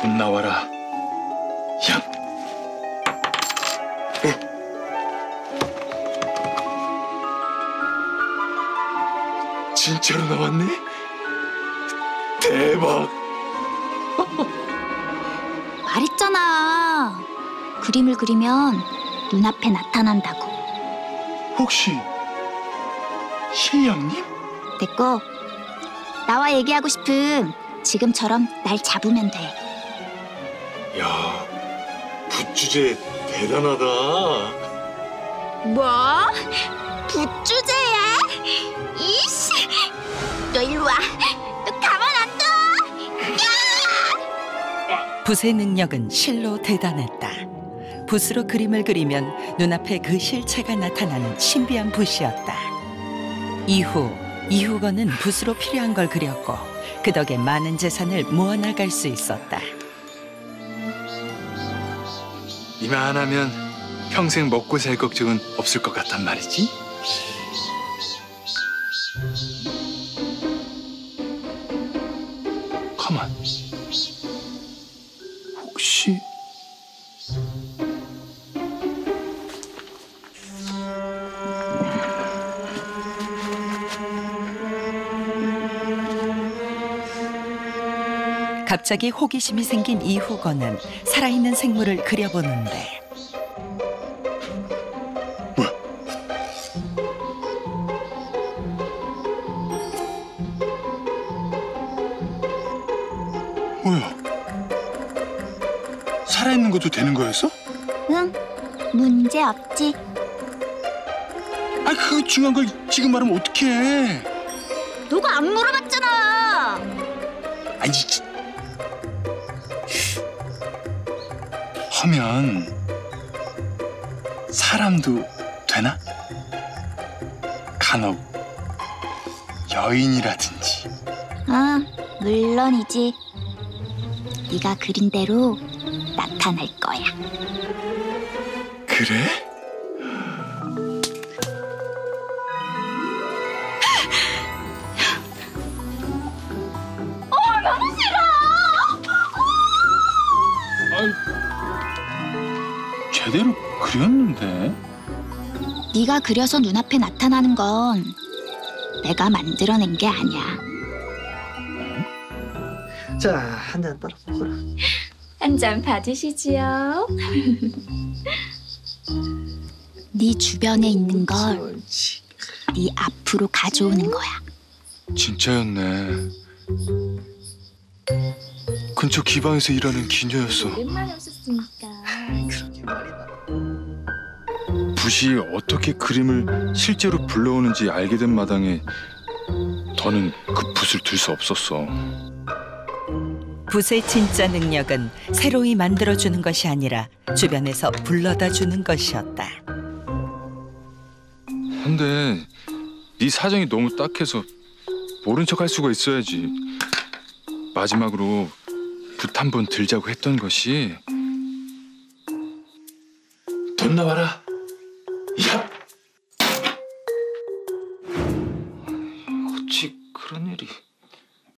돈 나와라. 야. 진짜로 나왔네? 대박. 말했잖아. 그림을 그리면 눈앞에 나타난다고. 혹시 실령님? 됐고, 나와 얘기하고 싶음 지금처럼 날 잡으면 돼. 야, 붓주제 대단하다. 뭐? 붓주제야? 이씨! 너 일로 와. 너 가만 안 둬! 붓의 능력은 실로 대단했다. 붓으로 그림을 그리면 눈앞에 그 실체가 나타나는 신비한 붓이었다. 이후 이후건은 붓으로 필요한 걸 그렸고 그 덕에 많은 재산을 모아나갈 수 있었다. 이만하면 평생 먹고 살 걱정은 없을 것 같단 말이지. 가만. 갑자기 호기심이 생긴 이후건은 살아있는 생물을 그려보는데 뭐야? 살아있는 것도 되는 거였어? 응, 문제 없지. 아, 그 중요한 걸 지금 말하면 어떡해? 너가 안 물어봤잖아. 아니, 진- 하면 사람도 되나? 간혹 여인이라든지 아, 물론이지. 네가 그린 대로 나타날 거야. 그래? 아이, 제대로 그렸는데 네가 그려서 눈앞에 나타나는 건 내가 만들어낸 게 아니야. 자, 한 잔 따라 먹어라. 한 잔 받으시지요. 네 주변에 있는 걸 옳지. 네 앞으로 가져오는 거야. 진짜였네. 근처 기방에서 일하는 기녀였어. 오랜만에 오셨으니까. 그러게 말이다. 붓이 어떻게 그림을 실제로 불러오는지 알게 된 마당에 더는 그 붓을 둘수 없었어. 붓의 진짜 능력은 새로이 만들어주는 것이 아니라 주변에서 불러다 주는 것이었다. 근데 네 사정이 너무 딱해서 모른 척 할 수가 있어야지. 마지막으로 붓 한 번 들자고 했던 것이 돈 나와라. 야! 아, 어찌 그런 일이...